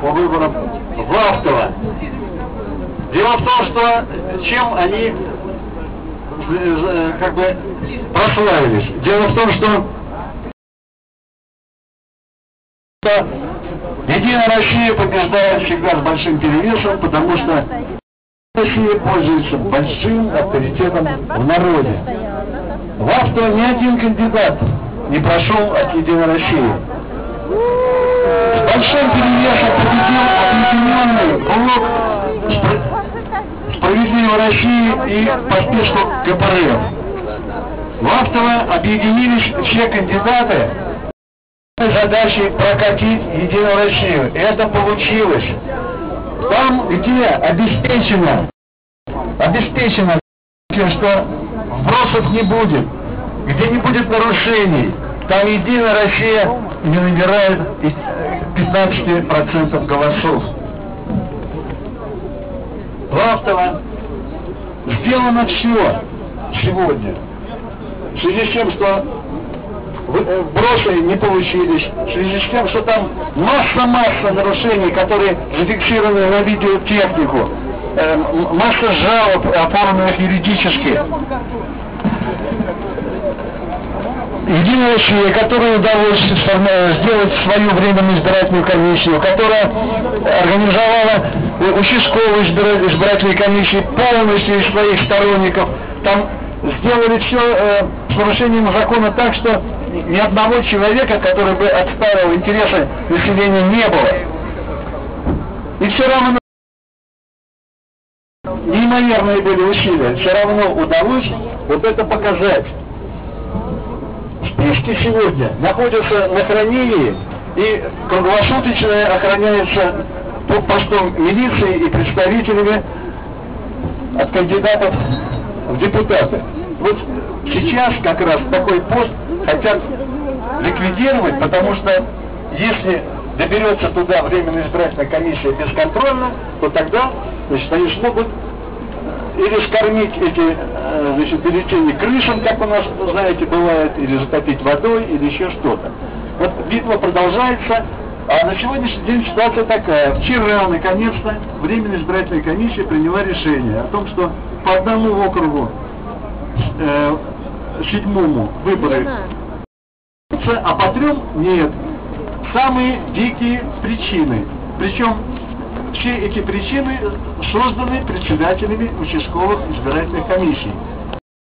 по выборам в Автово. Дело в том, что чем они э, как бы прославились. Дело в том, что Единая Россия побеждает всегда с большим перевесом, потому что Россия пользуется большим авторитетом в народе. В авто ни один кандидат не прошел от Единой России. С большим перевесом победил объединенный блок Справедливой России и подписку КПРФ. В Автово объединились все кандидаты задачей прокатить Единую Россию. Это получилось. Там, где обеспечено, обеспечено, что вбросов не будет, где не будет нарушений, там Единая Россия не набирает 15% голосов. Лавтово сделано все сегодня. В связи с тем, что вбросы не получились, в связи с тем, что там масса-масса нарушений, которые зафиксированы на видеотехнику, э, масса жалоб, оформленных юридически. Единая Россия, которой удалось сделать свою временную избирательную комиссию, которая организовала участковую избирательную комиссию полностью из своих сторонников, там сделали все э, с нарушением закона так, что ни одного человека, который бы отстаивал интересы населения, не было. И все равно неимоверные были усилия, все равно удалось вот это показать. Списки сегодня находятся на хранении и круглосуточно охраняются под постом милиции и представителями от кандидатов в депутаты. Вот сейчас как раз такой пост хотят ликвидировать, потому что если доберется туда временная избирательная комиссия бесконтрольно, то тогда значит, они смогут или скормить эти э, значит, бюллетени крышам, как у нас, знаете, бывает, или затопить водой, или еще что-то. Вот битва продолжается, а на сегодняшний день ситуация такая. Вчера, наконец-то, Временная избирательная комиссия приняла решение о том, что по одному округу э, седьмому выборы, а по трем нет. Самые дикие причины. Причем все эти причины созданы председателями участковых избирательных комиссий.